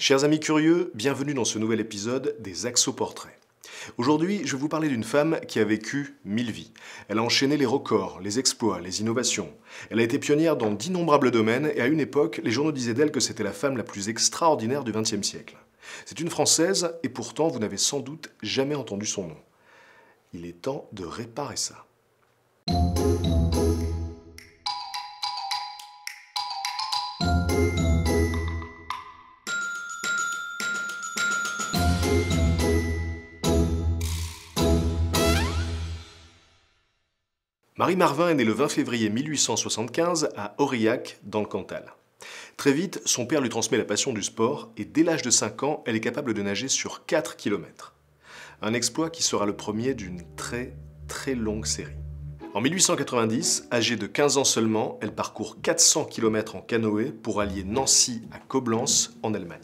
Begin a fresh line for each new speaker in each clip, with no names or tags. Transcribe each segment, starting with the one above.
Chers amis curieux, bienvenue dans ce nouvel épisode des Axoportraits. Aujourd'hui, je vais vous parler d'une femme qui a vécu mille vies. Elle a enchaîné les records, les exploits, les innovations. Elle a été pionnière dans d'innombrables domaines et à une époque, les journaux disaient d'elle que c'était la femme la plus extraordinaire du XXe siècle. C'est une Française et pourtant vous n'avez sans doute jamais entendu son nom. Il est temps de réparer ça. Marie Marvin est née le 20 février 1875 à Aurillac, dans le Cantal. Très vite, son père lui transmet la passion du sport et dès l'âge de 5 ans, elle est capable de nager sur 4 km. Un exploit qui sera le premier d'une très très longue série. En 1890, âgée de 15 ans seulement, elle parcourt 400 km en canoë pour allier Nancy à Coblence en Allemagne.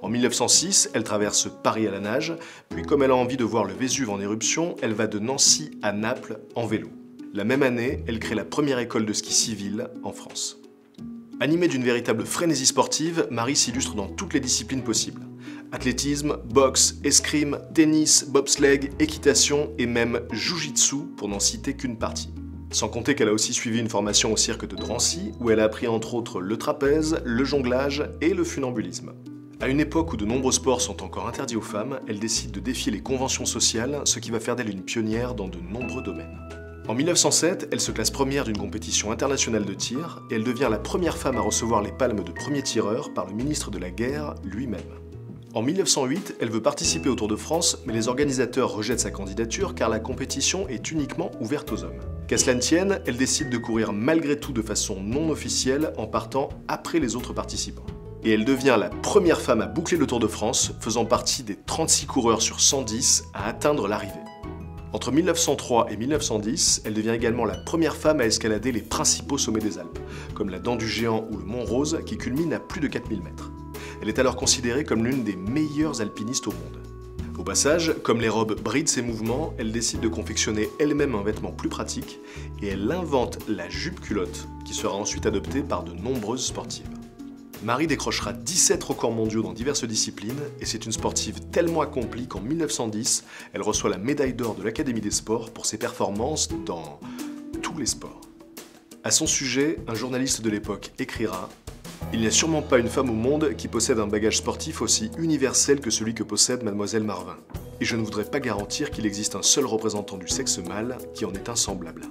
En 1906, elle traverse Paris à la nage, puis comme elle a envie de voir le Vésuve en éruption, elle va de Nancy à Naples en vélo. La même année, elle crée la première école de ski civil en France. Animée d'une véritable frénésie sportive, Marie s'illustre dans toutes les disciplines possibles. Athlétisme, boxe, escrime, tennis, bobsleigh, équitation et même jujitsu pour n'en citer qu'une partie. Sans compter qu'elle a aussi suivi une formation au cirque de Drancy où elle a appris entre autres le trapèze, le jonglage et le funambulisme. À une époque où de nombreux sports sont encore interdits aux femmes, elle décide de défier les conventions sociales, ce qui va faire d'elle une pionnière dans de nombreux domaines. En 1907, elle se classe première d'une compétition internationale de tir et elle devient la première femme à recevoir les palmes de premier tireur par le ministre de la Guerre lui-même. En 1908, elle veut participer au Tour de France, mais les organisateurs rejettent sa candidature car la compétition est uniquement ouverte aux hommes. Qu'à cela ne tienne, elle décide de courir malgré tout de façon non officielle en partant après les autres participants. Et elle devient la première femme à boucler le Tour de France, faisant partie des 36 coureurs sur 110 à atteindre l'arrivée. Entre 1903 et 1910, elle devient également la première femme à escalader les principaux sommets des Alpes, comme la Dent du Géant ou le Mont Rose, qui culmine à plus de 4000 mètres. Elle est alors considérée comme l'une des meilleures alpinistes au monde. Au passage, comme les robes brident ses mouvements, elle décide de confectionner elle-même un vêtement plus pratique et elle invente la jupe culotte, qui sera ensuite adoptée par de nombreuses sportives. Marie décrochera 17 records mondiaux dans diverses disciplines et c'est une sportive tellement accomplie qu'en 1910, elle reçoit la médaille d'or de l'Académie des sports pour ses performances dans tous les sports. À son sujet, un journaliste de l'époque écrira Il n'y a sûrement pas une femme au monde qui possède un bagage sportif aussi universel que celui que possède mademoiselle Marvin. Et je ne voudrais pas garantir qu'il existe un seul représentant du sexe mâle qui en est un semblable.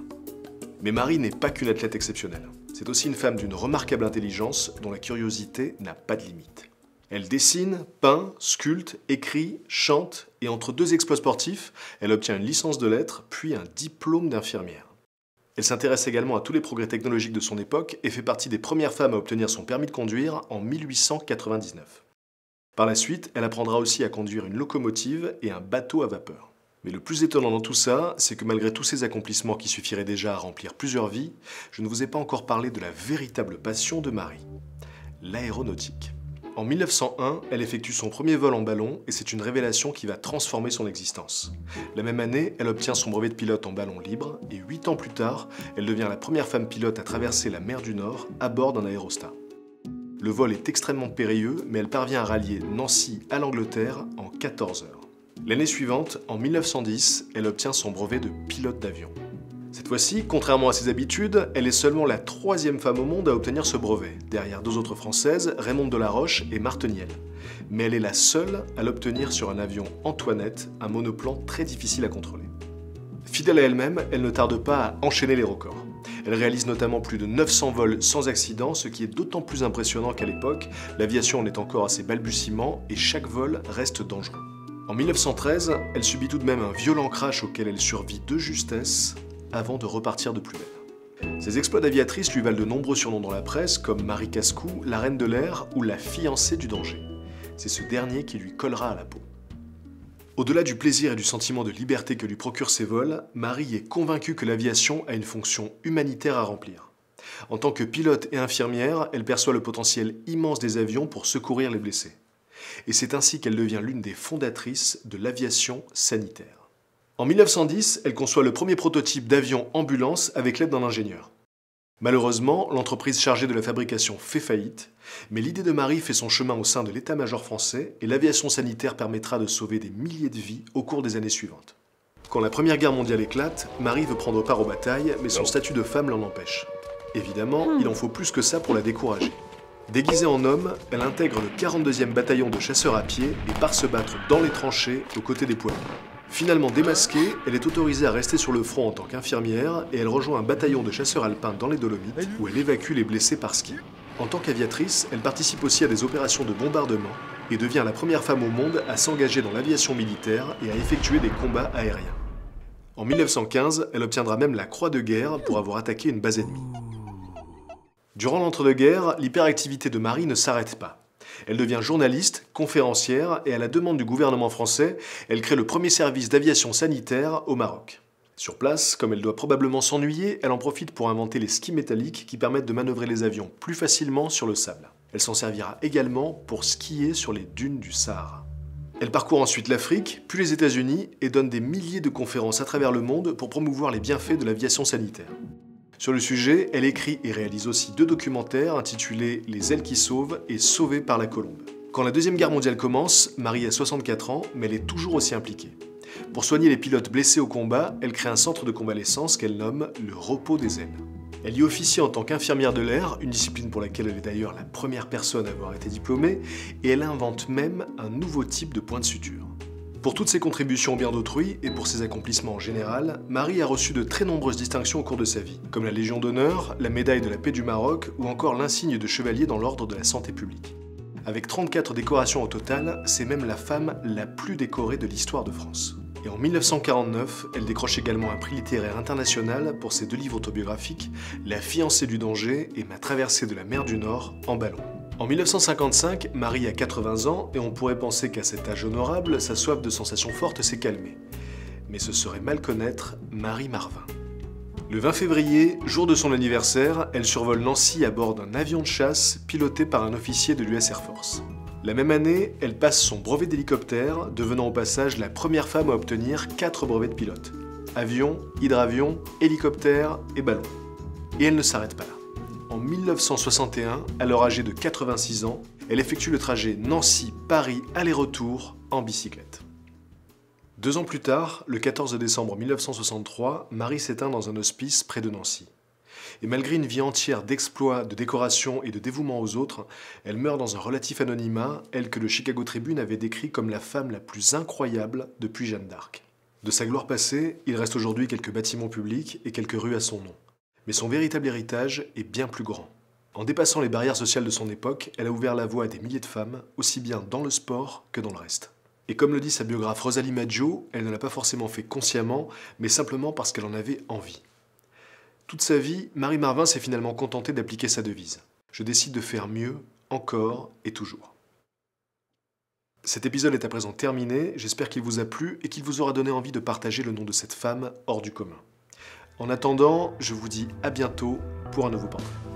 Mais Marie n'est pas qu'une athlète exceptionnelle. C'est aussi une femme d'une remarquable intelligence dont la curiosité n'a pas de limite. Elle dessine, peint, sculpte, écrit, chante et entre deux exploits sportifs, elle obtient une licence de lettres puis un diplôme d'infirmière. Elle s'intéresse également à tous les progrès technologiques de son époque et fait partie des premières femmes à obtenir son permis de conduire en 1899. Par la suite, elle apprendra aussi à conduire une locomotive et un bateau à vapeur. Mais le plus étonnant dans tout ça, c'est que malgré tous ces accomplissements qui suffiraient déjà à remplir plusieurs vies, je ne vous ai pas encore parlé de la véritable passion de Marie, l'aéronautique. En 1901, elle effectue son premier vol en ballon et c'est une révélation qui va transformer son existence. La même année, elle obtient son brevet de pilote en ballon libre et huit ans plus tard, elle devient la première femme pilote à traverser la mer du Nord à bord d'un aérostat. Le vol est extrêmement périlleux, mais elle parvient à rallier Nancy à l'Angleterre en 14 heures. L'année suivante, en 1910, elle obtient son brevet de pilote d'avion. Cette fois-ci, contrairement à ses habitudes, elle est seulement la troisième femme au monde à obtenir ce brevet, derrière deux autres françaises, Raymond Delaroche et Marthe Niel. Mais elle est la seule à l'obtenir sur un avion Antoinette, un monoplan très difficile à contrôler. Fidèle à elle-même, elle ne tarde pas à enchaîner les records. Elle réalise notamment plus de 900 vols sans accident, ce qui est d'autant plus impressionnant qu'à l'époque, l'aviation en est encore à ses balbutiements et chaque vol reste dangereux. En 1913, elle subit tout de même un violent crash auquel elle survit de justesse avant de repartir de plus belle. Ses exploits d'aviatrice lui valent de nombreux surnoms dans la presse, comme Marie Cascou, la reine de l'air ou la fiancée du danger. C'est ce dernier qui lui collera à la peau. Au-delà du plaisir et du sentiment de liberté que lui procurent ses vols, Marie est convaincue que l'aviation a une fonction humanitaire à remplir. En tant que pilote et infirmière, elle perçoit le potentiel immense des avions pour secourir les blessés et c'est ainsi qu'elle devient l'une des fondatrices de l'aviation sanitaire. En 1910, elle conçoit le premier prototype d'avion ambulance avec l'aide d'un ingénieur. Malheureusement, l'entreprise chargée de la fabrication fait faillite, mais l'idée de Marie fait son chemin au sein de l'état-major français et l'aviation sanitaire permettra de sauver des milliers de vies au cours des années suivantes. Quand la Première Guerre mondiale éclate, Marie veut prendre part aux batailles, mais son statut de femme l'en empêche. Évidemment, il en faut plus que ça pour la décourager. Déguisée en homme, elle intègre le 42e bataillon de chasseurs à pied et part se battre dans les tranchées aux côtés des poilus. Finalement démasquée, elle est autorisée à rester sur le front en tant qu'infirmière et elle rejoint un bataillon de chasseurs alpins dans les Dolomites où elle évacue les blessés par ski. En tant qu'aviatrice, elle participe aussi à des opérations de bombardement et devient la première femme au monde à s'engager dans l'aviation militaire et à effectuer des combats aériens. En 1915, elle obtiendra même la Croix de guerre pour avoir attaqué une base ennemie. Durant l'entre-deux-guerres, l'hyperactivité de Marie ne s'arrête pas. Elle devient journaliste, conférencière et à la demande du gouvernement français, elle crée le premier service d'aviation sanitaire au Maroc. Sur place, comme elle doit probablement s'ennuyer, elle en profite pour inventer les skis métalliques qui permettent de manœuvrer les avions plus facilement sur le sable. Elle s'en servira également pour skier sur les dunes du Sahara. Elle parcourt ensuite l'Afrique, puis les États-Unis et donne des milliers de conférences à travers le monde pour promouvoir les bienfaits de l'aviation sanitaire. Sur le sujet, elle écrit et réalise aussi deux documentaires intitulés Les ailes qui sauvent et Sauvée par la colombe. Quand la Deuxième Guerre mondiale commence, Marie a 64 ans, mais elle est toujours aussi impliquée. Pour soigner les pilotes blessés au combat, elle crée un centre de convalescence qu'elle nomme le repos des ailes. Elle y officie en tant qu'infirmière de l'air, une discipline pour laquelle elle est d'ailleurs la première personne à avoir été diplômée, et elle invente même un nouveau type de point de suture. Pour toutes ses contributions au bien d'autrui et pour ses accomplissements en général, Marie a reçu de très nombreuses distinctions au cours de sa vie, comme la Légion d'honneur, la médaille de la paix du Maroc ou encore l'insigne de chevalier dans l'ordre de la santé publique. Avec 34 décorations au total, c'est même la femme la plus décorée de l'histoire de France. Et en 1949, elle décroche également un prix littéraire international pour ses deux livres autobiographiques, La fiancée du danger et Ma traversée de la mer du Nord en ballon. En 1955, Marie a 80 ans et on pourrait penser qu'à cet âge honorable, sa soif de sensations fortes s'est calmée. Mais ce serait mal connaître Marie Marvin. Le 20 février, jour de son anniversaire, elle survole Nancy à bord d'un avion de chasse piloté par un officier de l'US Air Force. La même année, elle passe son brevet d'hélicoptère, devenant au passage la première femme à obtenir 4 brevets de pilote. Avion, hydravion, hélicoptère et ballon. Et elle ne s'arrête pas là en 1961, alors âgée de 86 ans, elle effectue le trajet Nancy-Paris aller-retour en bicyclette. Deux ans plus tard, le 14 décembre 1963, Marie s'éteint dans un hospice près de Nancy. Et malgré une vie entière d'exploits, de décoration et de dévouement aux autres, elle meurt dans un relatif anonymat, elle que le Chicago Tribune avait décrit comme la femme la plus incroyable depuis Jeanne d'Arc. De sa gloire passée, il reste aujourd'hui quelques bâtiments publics et quelques rues à son nom. Mais son véritable héritage est bien plus grand. En dépassant les barrières sociales de son époque, elle a ouvert la voie à des milliers de femmes, aussi bien dans le sport que dans le reste. Et comme le dit sa biographe Rosalie Maggio, elle ne l'a pas forcément fait consciemment, mais simplement parce qu'elle en avait envie. Toute sa vie, Marie Marvin s'est finalement contentée d'appliquer sa devise. Je décide de faire mieux, encore et toujours. Cet épisode est à présent terminé, j'espère qu'il vous a plu et qu'il vous aura donné envie de partager le nom de cette femme hors du commun. En attendant, je vous dis à bientôt pour un nouveau portrait.